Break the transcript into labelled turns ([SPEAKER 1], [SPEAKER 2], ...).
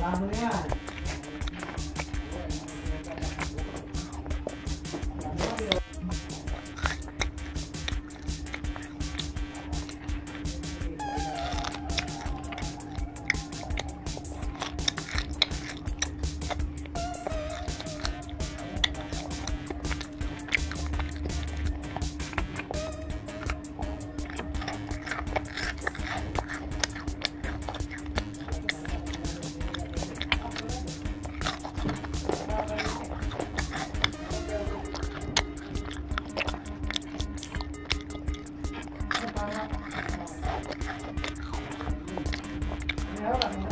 [SPEAKER 1] Na yan. Давай.